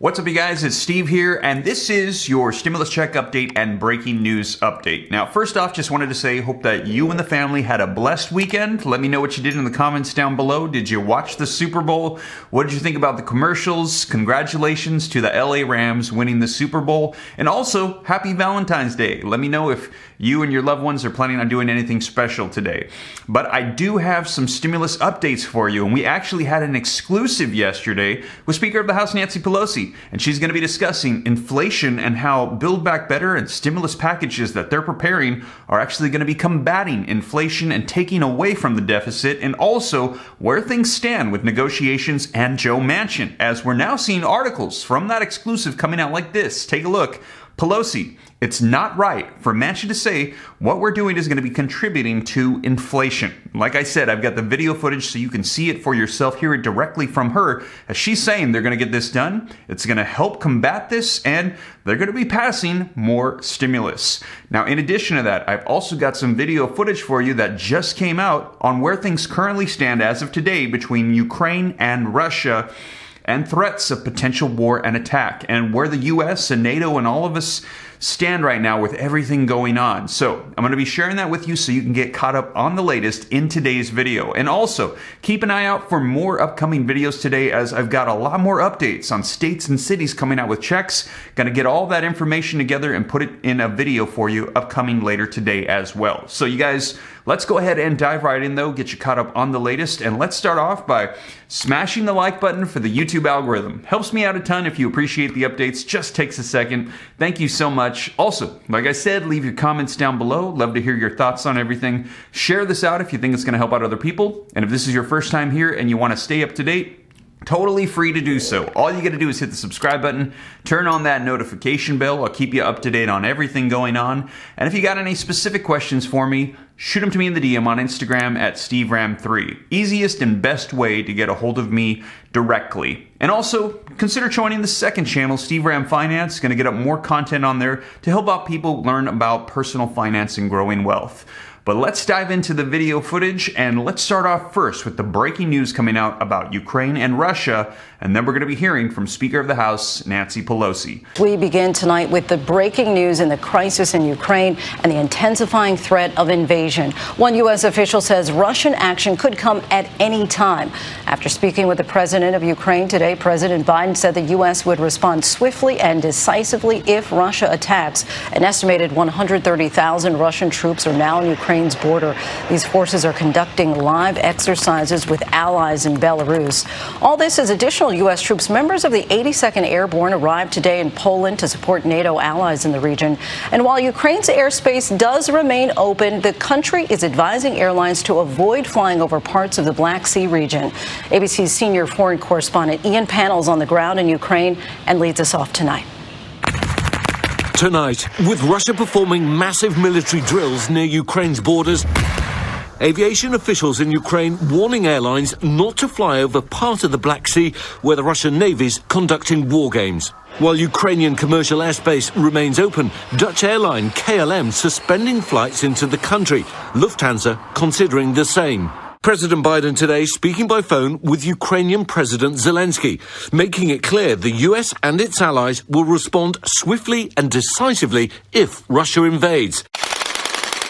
What's up, you guys? It's Steve here, and this is your stimulus check update and breaking news update. Now, first off, just wanted to say, hope that you and the family had a blessed weekend. Let me know what you did in the comments down below. Did you watch the Super Bowl? What did you think about the commercials? Congratulations to the LA Rams winning the Super Bowl. And also, happy Valentine's Day. Let me know if you and your loved ones are planning on doing anything special today. But I do have some stimulus updates for you, and we actually had an exclusive yesterday with Speaker of the House Nancy Pelosi and she's going to be discussing inflation and how Build Back Better and stimulus packages that they're preparing are actually going to be combating inflation and taking away from the deficit, and also where things stand with negotiations and Joe Manchin, as we're now seeing articles from that exclusive coming out like this. Take a look. Pelosi, it's not right for Manchin to say what we're doing is going to be contributing to inflation. Like I said, I've got the video footage so you can see it for yourself, hear it directly from her as she's saying they're going to get this done. It's going to help combat this and they're going to be passing more stimulus. Now, in addition to that, I've also got some video footage for you that just came out on where things currently stand as of today between Ukraine and Russia and threats of potential war and attack, and where the US and NATO and all of us stand right now with everything going on. So I'm going to be sharing that with you so you can get caught up on the latest in today's video. And also keep an eye out for more upcoming videos today as I've got a lot more updates on states and cities coming out with checks. Going to get all that information together and put it in a video for you upcoming later today as well. So you guys, let's go ahead and dive right in though, get you caught up on the latest. And let's start off by smashing the like button for the YouTube algorithm. Helps me out a ton if you appreciate the updates. Just takes a second. Thank you so much much. Also, like I said, leave your comments down below. Love to hear your thoughts on everything. Share this out if you think it's going to help out other people. And if this is your first time here and you want to stay up to date, Totally free to do so. All you got to do is hit the subscribe button, turn on that notification bell. I'll keep you up to date on everything going on. And if you got any specific questions for me, shoot them to me in the DM on Instagram at SteveRam3. Easiest and best way to get a hold of me directly. And also, consider joining the second channel, Steve Ram Finance. Going to get up more content on there to help out people learn about personal finance and growing wealth. But let's dive into the video footage and let's start off first with the breaking news coming out about Ukraine and Russia, and then we're going to be hearing from Speaker of the House Nancy Pelosi. We begin tonight with the breaking news in the crisis in Ukraine and the intensifying threat of invasion. One U.S. official says Russian action could come at any time. After speaking with the president of Ukraine today, President Biden said the U.S. would respond swiftly and decisively if Russia attacks. An estimated 130,000 Russian troops are now Ukraine Ukraine's border. These forces are conducting live exercises with allies in Belarus. All this as additional U.S. troops, members of the 82nd Airborne, arrived today in Poland to support NATO allies in the region. And while Ukraine's airspace does remain open, the country is advising airlines to avoid flying over parts of the Black Sea region. ABC's senior foreign correspondent Ian Pannell's on the ground in Ukraine and leads us off tonight. Tonight, with Russia performing massive military drills near Ukraine's borders, aviation officials in Ukraine warning airlines not to fly over part of the Black Sea where the Russian Navy's conducting war games. While Ukrainian commercial airspace remains open, Dutch airline KLM suspending flights into the country, Lufthansa considering the same. President Biden today speaking by phone with Ukrainian President Zelensky, making it clear the US and its allies will respond swiftly and decisively if Russia invades.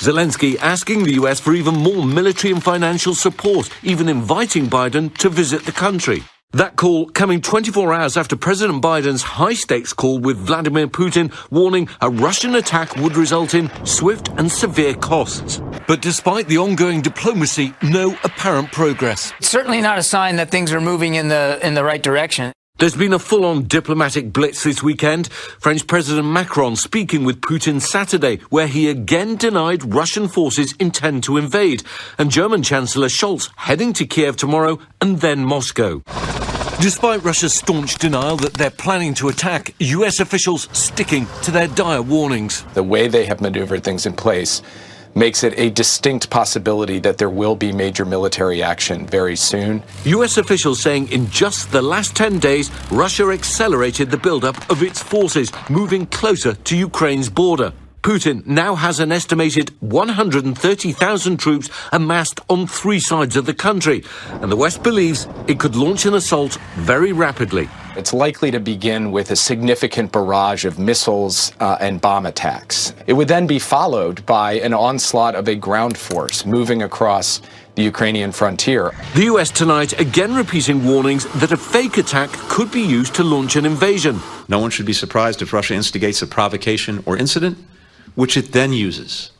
Zelensky asking the US for even more military and financial support, even inviting Biden to visit the country. That call coming 24 hours after President Biden's high stakes call with Vladimir Putin warning a Russian attack would result in swift and severe costs. But despite the ongoing diplomacy, no apparent progress. Certainly not a sign that things are moving in the in the right direction. There's been a full-on diplomatic blitz this weekend. French President Macron speaking with Putin Saturday, where he again denied Russian forces intend to invade, and German Chancellor Scholz heading to Kiev tomorrow and then Moscow. Despite Russia's staunch denial that they're planning to attack, US officials sticking to their dire warnings. The way they have maneuvered things in place makes it a distinct possibility that there will be major military action very soon. US officials saying in just the last 10 days, Russia accelerated the buildup of its forces, moving closer to Ukraine's border. Putin now has an estimated 130,000 troops amassed on three sides of the country, and the West believes it could launch an assault very rapidly. It's likely to begin with a significant barrage of missiles uh, and bomb attacks. It would then be followed by an onslaught of a ground force moving across the Ukrainian frontier. The US tonight again repeating warnings that a fake attack could be used to launch an invasion. No one should be surprised if Russia instigates a provocation or incident which it then uses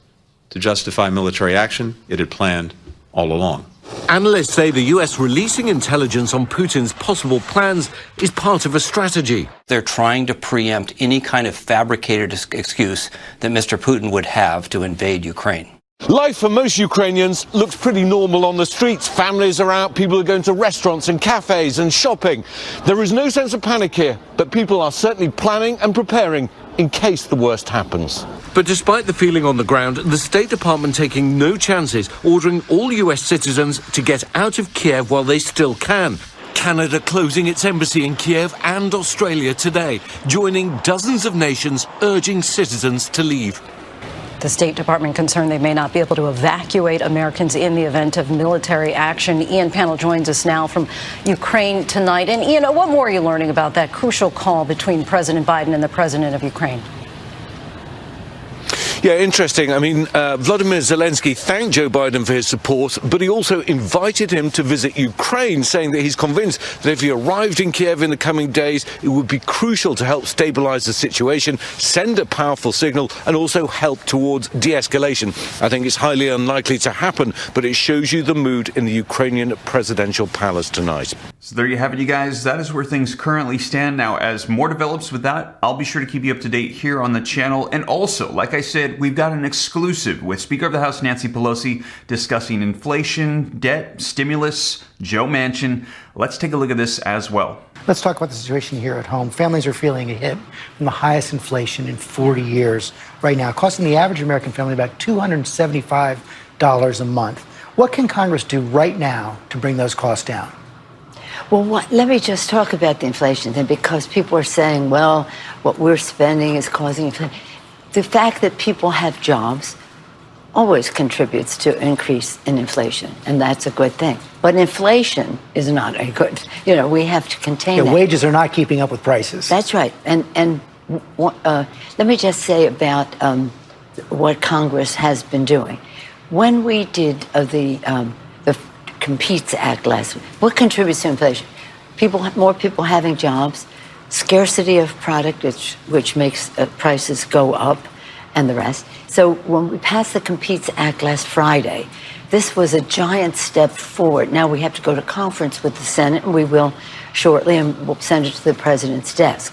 to justify military action it had planned all along. Analysts say the US releasing intelligence on Putin's possible plans is part of a strategy. They're trying to preempt any kind of fabricated excuse that Mr. Putin would have to invade Ukraine. Life for most Ukrainians looks pretty normal on the streets. Families are out, people are going to restaurants and cafes and shopping. There is no sense of panic here, but people are certainly planning and preparing in case the worst happens. But despite the feeling on the ground, the State Department taking no chances, ordering all US citizens to get out of Kiev while they still can. Canada closing its embassy in Kiev and Australia today, joining dozens of nations urging citizens to leave. The State Department concerned they may not be able to evacuate Americans in the event of military action. Ian Pannell joins us now from Ukraine tonight. And Ian, what more are you learning about that crucial call between President Biden and the president of Ukraine? Yeah, interesting. I mean, uh, Vladimir Zelensky thanked Joe Biden for his support, but he also invited him to visit Ukraine, saying that he's convinced that if he arrived in Kiev in the coming days, it would be crucial to help stabilize the situation, send a powerful signal, and also help towards de escalation. I think it's highly unlikely to happen, but it shows you the mood in the Ukrainian presidential palace tonight. So there you have it, you guys. That is where things currently stand. Now, as more develops with that, I'll be sure to keep you up to date here on the channel. And also, like I said, we've got an exclusive with Speaker of the House Nancy Pelosi discussing inflation, debt, stimulus, Joe Manchin. Let's take a look at this as well. Let's talk about the situation here at home. Families are feeling a hit from the highest inflation in 40 years right now, costing the average American family about $275 a month. What can Congress do right now to bring those costs down? Well, what, let me just talk about the inflation thing because people are saying, well, what we're spending is causing inflation the fact that people have jobs always contributes to increase in inflation, and that's a good thing. But inflation is not a good. You know, we have to contain. Yeah, that. wages are not keeping up with prices. That's right, and and uh, let me just say about um, what Congress has been doing. When we did uh, the um, the Competes Act last week, what contributes to inflation? People, more people having jobs scarcity of product, which, which makes uh, prices go up, and the rest. So when we passed the Competes Act last Friday, this was a giant step forward. Now we have to go to conference with the Senate, and we will shortly, and we'll send it to the president's desk.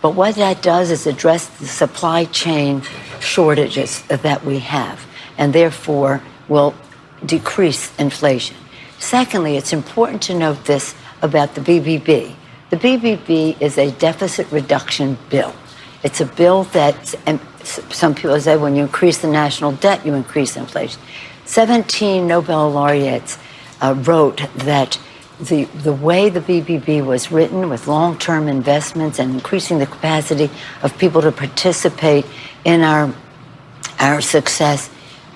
But what that does is address the supply chain shortages that we have, and therefore will decrease inflation. Secondly, it's important to note this about the BBB. The BBB is a deficit reduction bill. It's a bill that, some people say when you increase the national debt, you increase inflation. 17 Nobel laureates uh, wrote that the, the way the BBB was written with long term investments and increasing the capacity of people to participate in our, our success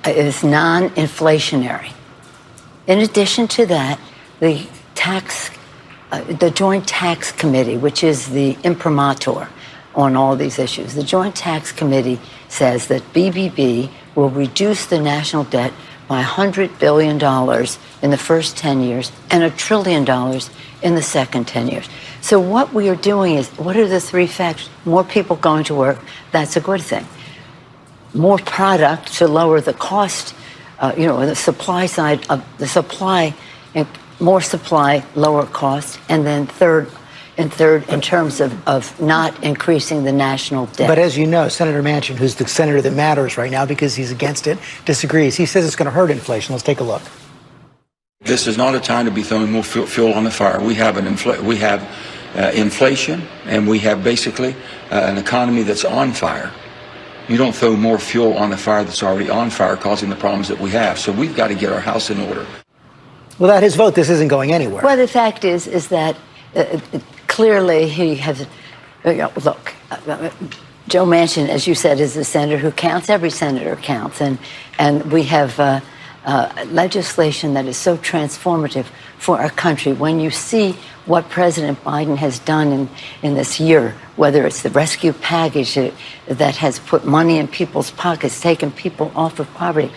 uh, is non inflationary. In addition to that, the tax uh, the Joint Tax Committee, which is the imprimatur on all these issues, the Joint Tax Committee says that BBB will reduce the national debt by $100 billion in the first 10 years and a trillion dollars in the second 10 years. So what we are doing is, what are the three factors? More people going to work, that's a good thing. More product to lower the cost, uh, you know, the supply side of the supply more supply, lower cost, and then third, and third, in terms of, of not increasing the national debt. But as you know, Senator Manchin, who's the senator that matters right now because he's against it, disagrees. He says it's going to hurt inflation. Let's take a look. This is not a time to be throwing more fuel on the fire. We have an infl- we have uh, inflation, and we have basically uh, an economy that's on fire. You don't throw more fuel on the fire that's already on fire, causing the problems that we have. So we've got to get our house in order. Without his vote, this isn't going anywhere. Well, the fact is, is that uh, clearly he has. Uh, look, uh, Joe Manchin, as you said, is a senator who counts. Every senator counts, and and we have uh, uh, legislation that is so transformative for our country. When you see what President Biden has done in, in this year, whether it's the rescue package that, that has put money in people's pockets, taken people off of poverty,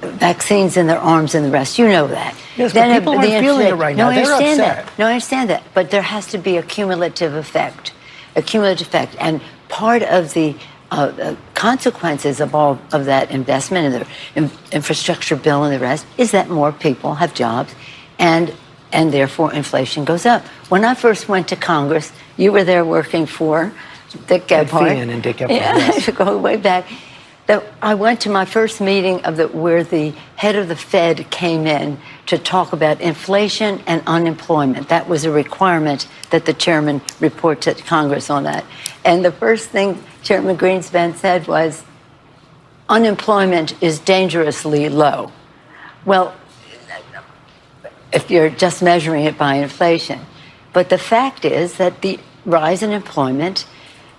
vaccines in their arms and the rest. You know that. Yes, but people aren't feeling it right no, now. I They're understand upset. that. No, I understand that. But there has to be a cumulative effect, a cumulative effect, and part of the uh, uh, consequences of all of that investment and the in- infrastructure bill and the rest is that more people have jobs, and and therefore inflation goes up. When I first went to Congress, you were there working for Dick. Feehan and Dick Gephardt, Yeah, yes. go way back. That I went to my first meeting of the where the head of the Fed came in to talk about inflation and unemployment. That was a requirement that the chairman report to Congress on that. And the first thing Chairman Greenspan said was, unemployment is dangerously low. Well, if you're just measuring it by inflation. But the fact is that the rise in employment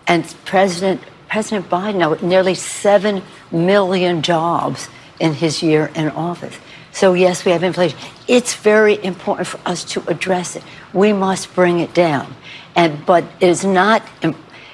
and President President Biden now nearly seven million jobs in his year in office. So yes, we have inflation. It's very important for us to address it. We must bring it down. And but it is not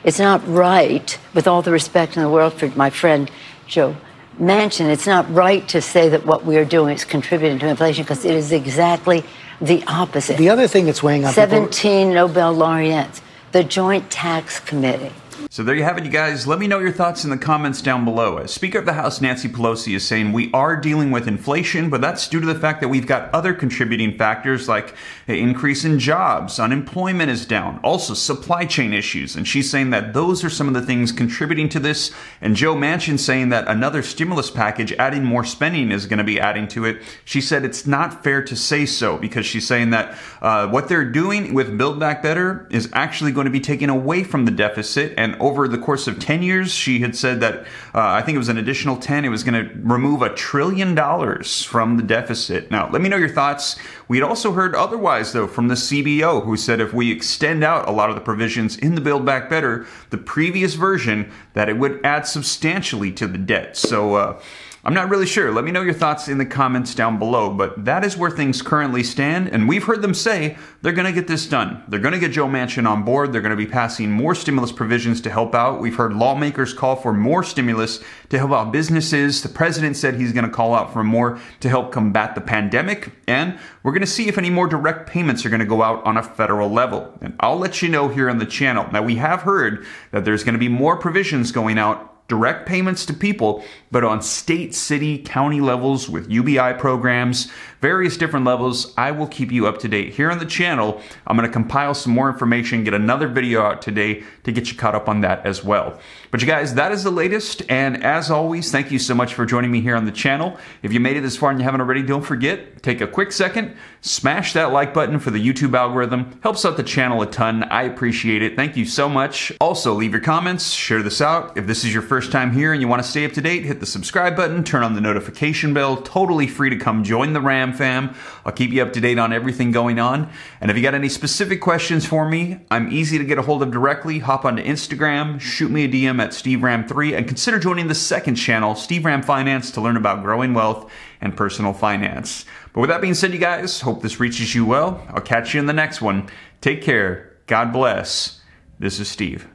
it's not right, with all the respect in the world for my friend Joe Manchin, it's not right to say that what we are doing is contributing to inflation because it is exactly the opposite. The other thing that's weighing on people. 17 Nobel laureates, the Joint Tax Committee. So there you have it, you guys. Let me know your thoughts in the comments down below. As Speaker of the House Nancy Pelosi is saying, we are dealing with inflation, but that's due to the fact that we've got other contributing factors like increase in jobs, unemployment is down, also supply chain issues. And she's saying that those are some of the things contributing to this. And Joe Manchin saying that another stimulus package adding more spending is going to be adding to it. She said it's not fair to say so because she's saying that uh, what they're doing with Build Back Better is actually going to be taken away from the deficit and over the course of 10 years, she had said that uh, I think it was an additional 10, it was going to remove a trillion dollars from the deficit. Now, let me know your thoughts. We'd also heard otherwise, though, from the CBO, who said if we extend out a lot of the provisions in the Build Back Better, the previous version, that it would add substantially to the debt. So, uh, I'm not really sure. Let me know your thoughts in the comments down below, but that is where things currently stand. And we've heard them say they're going to get this done. They're going to get Joe Manchin on board. They're going to be passing more stimulus provisions to help out. We've heard lawmakers call for more stimulus to help out businesses. The president said he's going to call out for more to help combat the pandemic. And we're going to see if any more direct payments are going to go out on a federal level. And I'll let you know here on the channel. Now, we have heard that there's going to be more provisions going out direct payments to people, but on state, city, county levels with UBI programs, various different levels. I will keep you up to date here on the channel. I'm going to compile some more information, get another video out today to get you caught up on that as well. But you guys, that is the latest. And as always, thank you so much for joining me here on the channel. If you made it this far and you haven't already, don't forget, take a quick second, smash that like button for the YouTube algorithm. Helps out the channel a ton. I appreciate it. Thank you so much. Also, leave your comments, share this out. If this is your first time here and you want to stay up to date, hit the subscribe button, turn on the notification bell. Totally free to come join the Ram fam. I'll keep you up to date on everything going on. And if you got any specific questions for me, I'm easy to get a hold of directly. Hop onto Instagram, shoot me a DM at SteveRam3, and consider joining the second channel, Steve Ram Finance, to learn about growing wealth and personal finance. But with that being said, you guys, hope this reaches you well. I'll catch you in the next one. Take care. God bless. This is Steve.